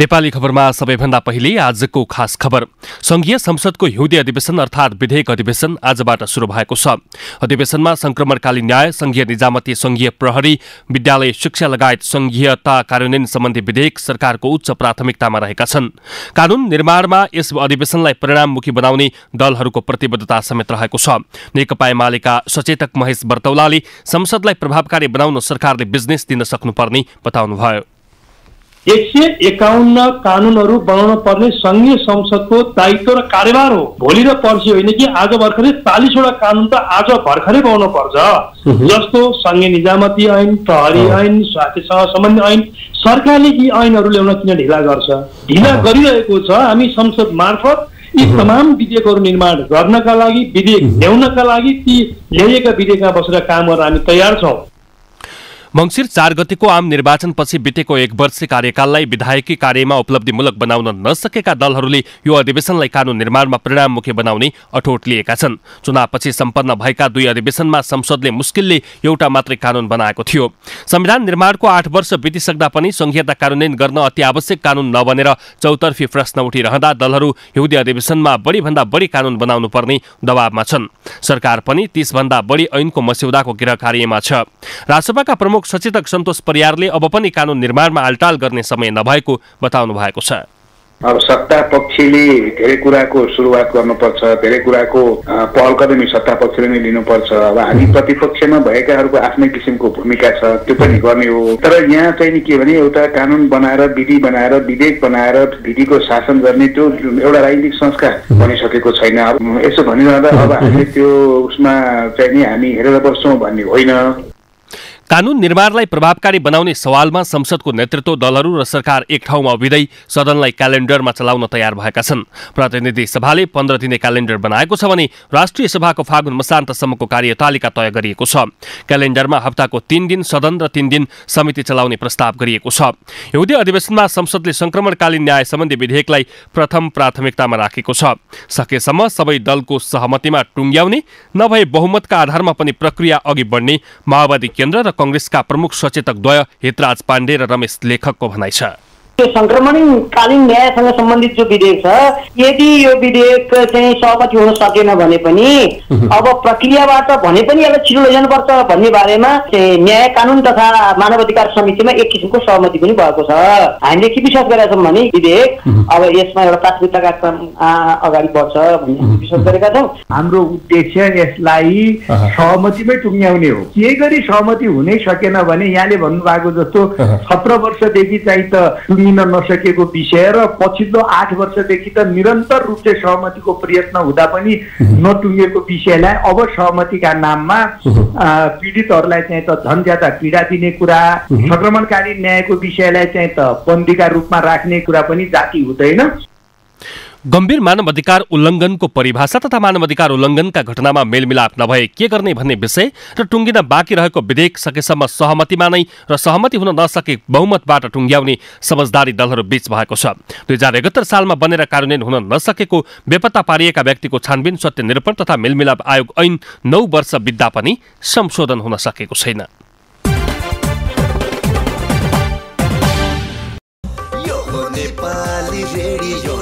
नेपाली खबरमा सबैभन्दा पहिले आजको खास खबर। संघीय संसदको हिउँदे अधिवेशन अर्थात् विधेयक अधिवेशन आजबाट शुरू भएको छ। अधिवेशनमा संक्रमणकालीन न्याय संघीय निजामती संघीय प्रहरी विद्यालय शिक्षा लगायत संघीयता कार्यान्वयन सम्बन्धी विधेयक सरकारको उच्च प्राथमिकतामा रहेका छन्। कानून निर्माणमा यस अधिवेशनलाई परिणाममुखी बनाउने दलहरूको प्रतिबद्धता समेत रहेको छ। नेकपा एमालेका सचेतक महेश बर्तौलाले संसदलाई प्रभावकारी बनाउन सरकारले बिजनेस दिन सक्नुपर्ने बताउनुभयो। एक सय एकाउन्न कानुनहरू बनाउन पर्ने सङ्घीय संसदको दायित्व र कार्यभार हो। भोलि र पर्सि होइन कि आज भर्खरै चालिसवटा कानुन त आज भर्खरै बनाउनु पर्छ। जस्तो सङ्घीय निजामती ऐन प्रहरी ऐन स्वास्थ्यसँग सम्बन्धित ऐन सरकारले यी ऐनहरू ल्याउन किन ढिला गर्छ? ढिला गरिरहेको छ हामी संसद मार्फत। यी तमाम विधेयकहरू निर्माण गर्नका लागि विधेयक ल्याउनका लागि ती ल्याइएका विधेयकमा बसेर काम गर्न हामी तयार छौँ। मङ्सिर चार गतिको आम निर्वाचनपछि बितेको एक वर्ष कार्यकाललाई विधायकी कार्यमा उपलब्धिमूलक बनाउन नसकेका दलहरूले यो अधिवेशनलाई कानून निर्माणमा परिणाममुखी बनाउने अठोट लिएका छन्। चुनावपछि सम्पन्न भएका दुई अधिवेशनमा संसदले मुस्किलले एउटा मात्रै कानून बनाएको थियो। संविधान निर्माणको आठ वर्ष बितिसक्दा पनि संघीयता कार्यान्वयन गर्न अति आवश्यक कानून नबनेर चौतर्फी प्रश्न उठिरहँदा दलहरू हिउँदी अधिवेशनमा बढीभन्दा बढी कानून बनाउनु पर्ने दबावमा छन्। सरकार पनि तीसभन्दा बढी ऐनको मस्यौदाको गृह कार्यमा छ। राजसभाका प्रमुख सचेतक सन्तोष परियारले अब पनि कानुन निर्माणमा आलटाल गर्ने समय नभएको बताउनु भएको छ। अब सत्ता पक्षले धेरै कुराको सुरुवात गर्नुपर्छ धेरै कुराको पहल कदमी सत्ता पक्षले नै लिनुपर्छ। अब हामी प्रतिपक्षमा भएकाहरूको आफ्नै किसिमको भूमिका छ त्यो पनि गर्ने हो। तर यहाँ चाहिँ नि के भने एउटा कानुन बनाएर विधि बनाएर विधेयक बनाएर विधिको शासन गर्ने त्यो एउटा राजनीतिक संस्कार बनिसकेको छैन। अब यसो भनिरहँदा अब हामीले त्यो उसमा चाहिँ नि हामी हेरेर बस्छौँ भन्ने होइन। कानून निर्माणलाई प्रभावकारी बनाउने सवालमा संसदको नेतृत्व दलहरू र सरकार एक ठाउँमा उभिँदै सदनलाई क्यालेन्डरमा चलाउन तयार भएका छन्। प्रतिनिधि सभाले पन्ध्र दिने क्यालेन्डर बनाएको छ भने राष्ट्रिय सभाको फागुन मसान्तसम्मको कार्यतालिका तय गरिएको छ। क्यालेन्डरमा हप्ताको तीन दिन सदन र तीन दिन समिति चलाउने प्रस्ताव गरिएको छ। हिउँदे अधिवेशनमा संसदले संक्रमणकालीन न्याय सम्बन्धी विधेयकलाई प्रथम प्राथमिकतामा राखेको छ। सकेसम्म सबै दलको सहमतिमा टुङ्ग्याउने नभए बहुमतका आधारमा पनि प्रक्रिया अघि बढ्ने माओवादी केन्द्र र कङ्ग्रेसका प्रमुख सचेतक द्वय हितराज पाण्डे र रमेश लेखकको भनाइ छ। त्यो सङ्क्रमणकालीन न्यायसँग सम्बन्धित जो विधेयक छ यदि यो विधेयक चाहिँ सहमति हुन सकेन भने पनि अब प्रक्रियाबाट भने पनि यसलाई छिटो लैजानुपर्छ भन्ने बारेमा चाहिँ न्याय कानुन तथा मानव अधिकार समितिमा एक किसिमको सहमति पनि भएको छ। हामीले के विश्वास गरेका छौँ भने विधेयक अब यसमा एउटा प्राथमिकताका क्रम अगाडि बढ्छ भन्ने विश्वास गरेका छौँ। हाम्रो उद्देश्य यसलाई सहमतिमै टुङ्ग्याउने हो। के गरी सहमति हुनै सकेन भने यहाँले भन्नुभएको जस्तो सत्र वर्षदेखि चाहिँ त टुङ्गिन नसकेको विषय र पछिल्लो आठ वर्षदेखि त निरन्तर रूपले सहमतिको प्रयत्न हुँदा पनि नटुङ्गेको विषयलाई अब सहमतिका नाममा पीडितहरूलाई चाहिँ त झन् ज्यादा पीडा दिने कुरा सङ्क्रमणकारी न्यायको विषयलाई चाहिँ त बन्दीका रूपमा राख्ने कुरा पनि जाति हुँदैन। गम्भीर मानव अधिकार उल्लङ्घनको परिभाषा तथा मानव अधिकार उल्लङ्घनका घटनामा मेलमिलाप नभए के गर्ने भन्ने विषय र टुङ्गिन बाँकी रहेको विधेयक सकेसम्म सहमतिमा नै र सहमति हुन नसके बहुमतबाट टुङ्ग्याउने समझदारी दलहरू बीच भएको छ। दुई हजार एकहत्तर सालमा बनेर कार्यान्वयन हुन नसकेको बेपत्ता पारिएका व्यक्तिको छानबिन सत्य निरूपण तथा मेलमिलाप आयोग ऐन नौ वर्ष बित्दा पनि संशोधन हुन सकेको छैन। नेपाली रेडियो